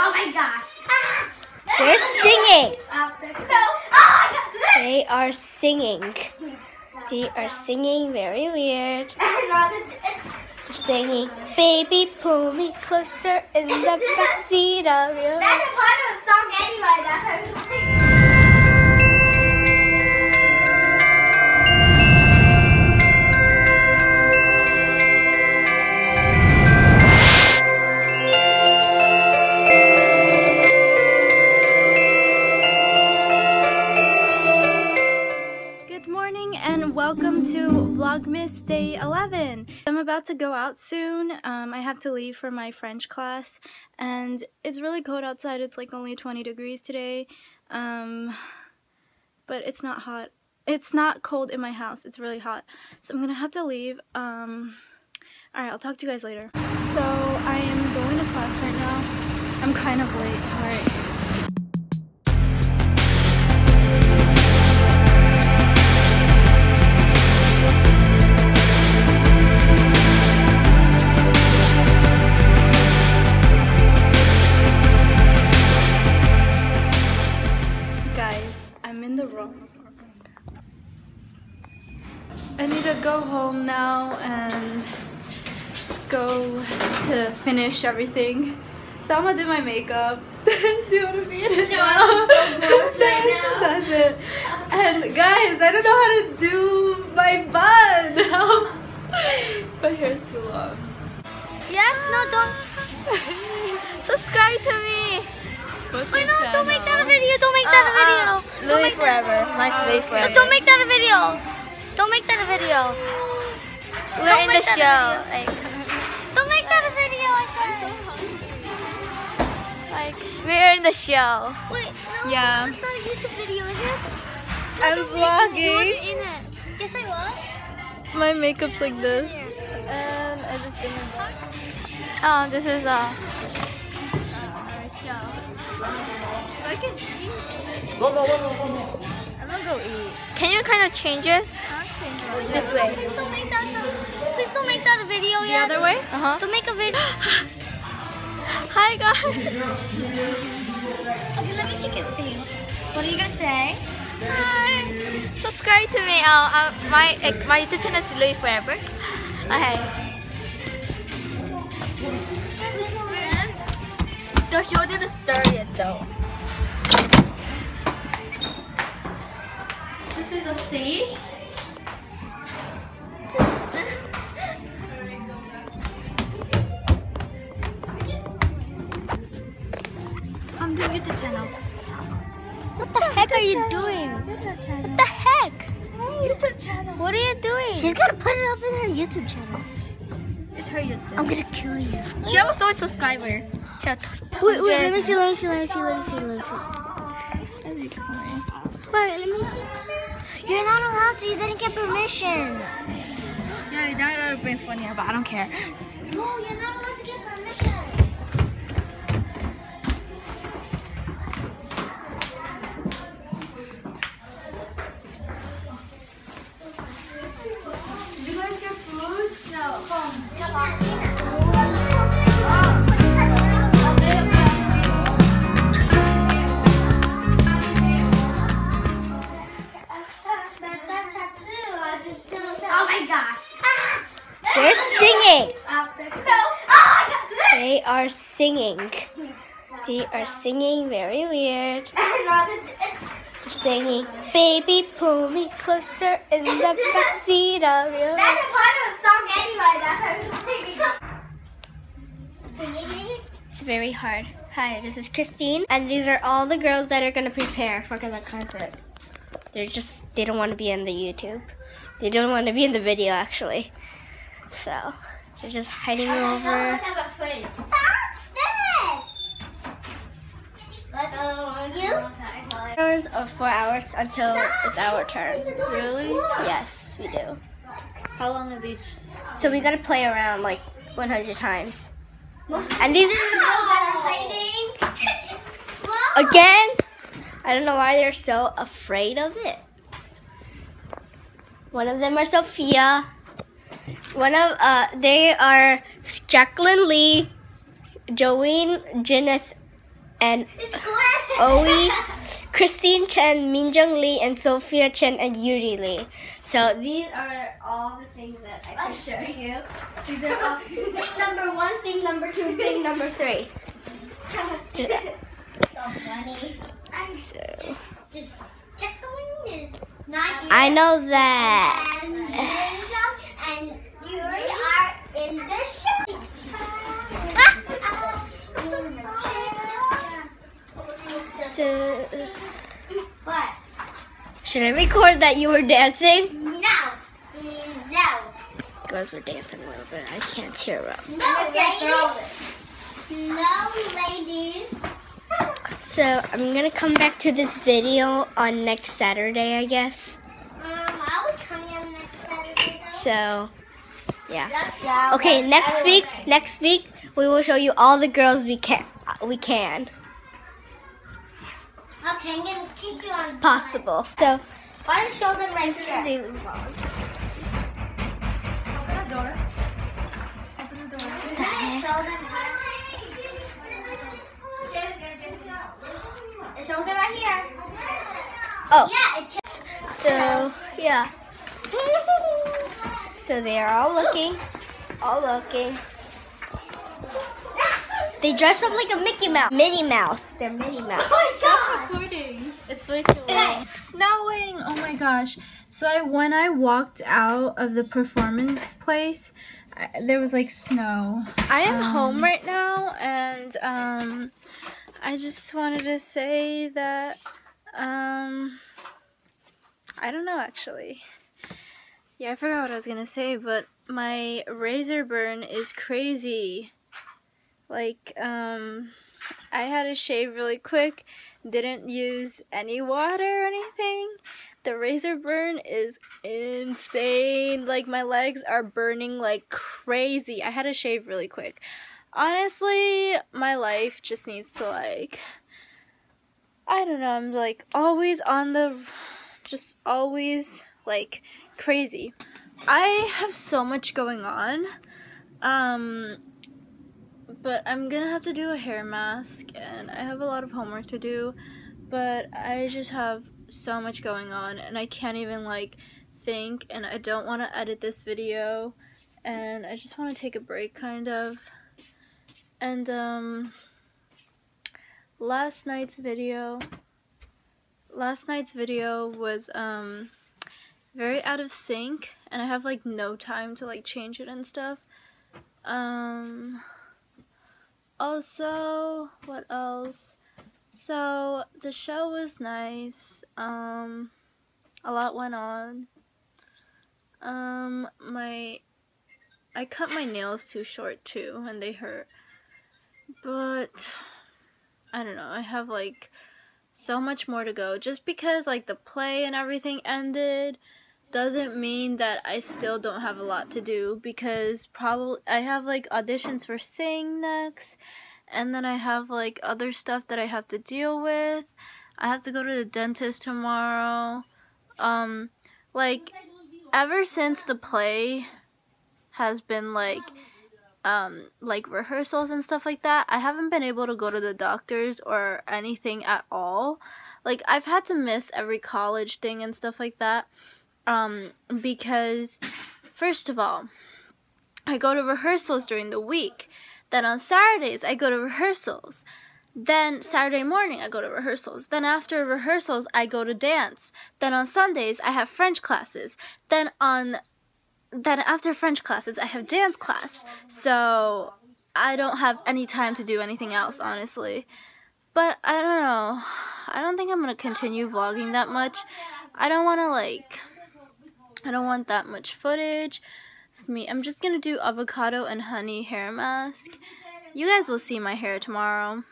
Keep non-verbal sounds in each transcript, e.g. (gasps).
Oh my gosh. They're singing. They are singing. They are singing very weird. They're singing, baby, pull me closer in the backseat of your. Morning and welcome to Vlogmas Day 11. I'm about to go out soon. Um, I have to leave for my French class and it's really cold outside. It's like only 20 degrees today. Um, but it's not hot. It's not cold in my house. It's really hot. So I'm gonna have to leave. Um, Alright, I'll talk to you guys later. So I am going to class right now. I'm kind of late. Alright. Wrong. I need to go home now and go to finish everything. So I'm gonna do my makeup. (laughs) do you want to be in it? No, I'm so gross (laughs) right she now. does it. And guys, I don't know how to do my bun. (laughs) my hair's too long. Yes, no, don't. Subscribe to me. What's oh, Wait, your no, don't make that a channel? video. Don't make that a video. Don't make that- forever. Mine's Louis No, forever. don't make that a video. Don't make that a video. We're don't in the make that a show. Like, (laughs) Don't make that a video. I said. like we're in the show. Wait, no. Yeah. It's not a YouTube video, is it? I'm It vlogging. wasn't in it. Yes, I was. My makeup's like this. And I just did my bun. Oh, this is uh. I can eat. I'm gonna go eat. Can you kind of change it Huh? Change this way? Please don't make that. Some, please don't make that a video The yet. other way? Uh huh. Don't make a video. (gasps) Hi guys. (laughs) okay, let me take it to you. What are you gonna say? Hi. Subscribe to me. Uh, uh, my uh, my YouTube channel is Louis forever. Okay. The show didn't start yet though. This is the stage. I'm doing YouTube channel. What the heck are you doing? YouTube channel. What the heck? YouTube channel. What are you doing? She's gonna put it up in her YouTube channel. It's her YouTube. I'm gonna kill you. She has so much subscriber. Wait, wait, let me see, let me see, let me see, let me see, let me see. Wait, let me see. You're not allowed to, you didn't get permission. Yeah, you're not gonna bring funny, but I don't care. No, you're not allowed to get permission. Did you guys get food? No. Oh They are singing. They are singing very weird. They're singing, baby, pull me closer in the backseat of your. That's a part of the song anyway. That's how you sing. It's very hard. Hi, this is Christine, and these are all the girls that are gonna prepare for the concert. They're just they don't want to be in the YouTube. They don't want to be in the video actually. So they're just hiding over. Stop this! You? Hours or four hours until it's our turn. Really? Yes, we do. How long is each? So we gotta play around like 100 times. And these are the girls that are hiding. (laughs) Again, I don't know why they're so afraid of it. One of them are Sophia. One of uh, they are Jacqueline Lee, Joanne Jinneth, and Owie, (laughs) Christine Chen, Minjung Lee, and Sophia Chen, and Yuri Lee. So these are all the things that I can show you. These are all (laughs) thing number one, thing number two, thing number three. (laughs) so funny. So Jacqueline is not. I know that. And Ninja and Yuri are in the show. So What? should I record that you were dancing? No. No. Girls were dancing a little bit. I can't hear them. No, lady. No, lady. So I'm gonna come back to this video on next Saturday, I guess. Um, I will come here next Saturday. though. So yeah. Yeah, Okay, next week, next week we will show you all the girls we can. We can Okay, I'm gonna keep you on. possible. So Why don't you show them right this is here? the daily vlog. I'm gonna show them. It shows it right here. Oh, Yeah, it shows. so yeah. So they are all looking, all looking. They dress up like a Mickey Mouse, Minnie Mouse. They're Minnie Mouse. recording. It's way too It's snowing. Oh my gosh. So I when I walked out of the performance place, I, there was like snow. I am home right now and um I just wanted to say that um I don't know actually. Yeah, I forgot what I was going to say, but my razor burn is crazy. Like um I had to shave really quick didn't use any water or anything. The razor burn is insane. Like my legs are burning like crazy. I had to shave really quick. Honestly, my life just needs to like I don't know, I'm like always on the just always like crazy. I have so much going on. Um but I'm gonna have to do a hair mask and I have a lot of homework to do but I just have so much going on and I can't even like think and I don't want to edit this video and I just want to take a break kind of and um last night's video last night's video was um very out of sync and I have like no time to like change it and stuff um also, what else? So the show was nice. Um, a lot went on. Um, my I cut my nails too short too, and they hurt. But I don't know. I have like so much more to go. Just because like the play and everything ended doesn't mean that I still don't have a lot to do because probably I have like auditions for Sing next and then I have like other stuff that I have to deal with. I have to go to the dentist tomorrow. Um like ever since the play has been like um like rehearsals and stuff like that, I haven't been able to go to the doctors or anything at all. Like I've had to miss every college thing and stuff like that um, because first of all, I go to rehearsals during the week. Then on Saturdays, I go to rehearsals. Then Saturday morning, I go to rehearsals. Then after rehearsals, I go to dance. Then on Sundays, I have French classes. Then on then after French classes, I have dance class. So I don't have any time to do anything else, honestly. But I don't know. I don't think I'm gonna continue vlogging that much. I don't want to like I don't want that much footage of me. I'm just gonna do avocado and honey hair mask. You guys will see my hair tomorrow.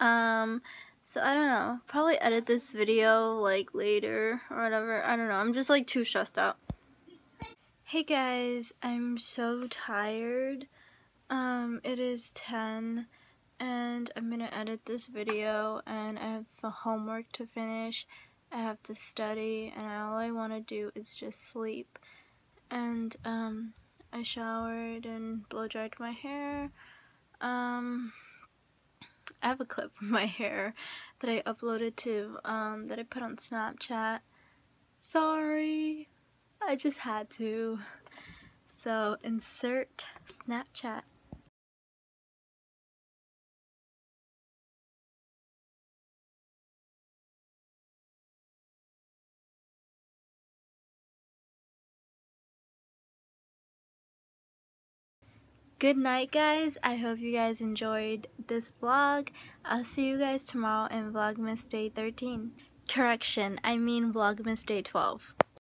Um, so I don't know. Probably edit this video like later or whatever. I don't know. I'm just like too stressed out. Hey guys, I'm so tired. Um, it is 10 and I'm gonna edit this video and I have the homework to finish. I have to study and all I want to do is just sleep. And um I showered and blow dried my hair. Um, I have a clip of my (laughs) hair that I uploaded to, um, that I put on Snapchat. Sorry, I just had to. So insert Snapchat. Good night, guys. I hope you guys enjoyed this vlog. I'll see you guys tomorrow in Vlogmas Day 13. Correction, I mean Vlogmas Day 12.